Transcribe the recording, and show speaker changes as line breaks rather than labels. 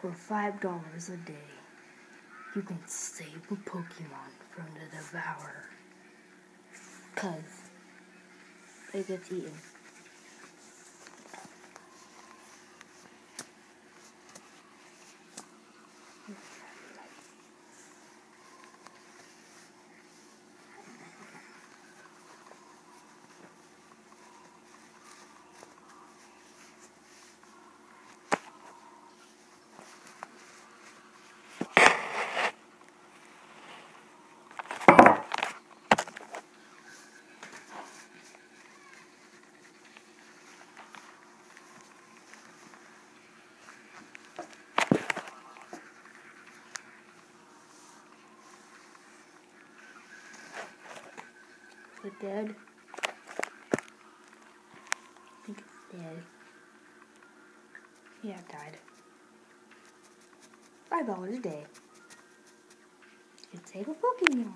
For five dollars a day, you can save a Pokemon from the Devourer. Cause it gets eaten. Is it dead? I think it's dead. Yeah, it died. Five dollars a day. Can save a Pokemon.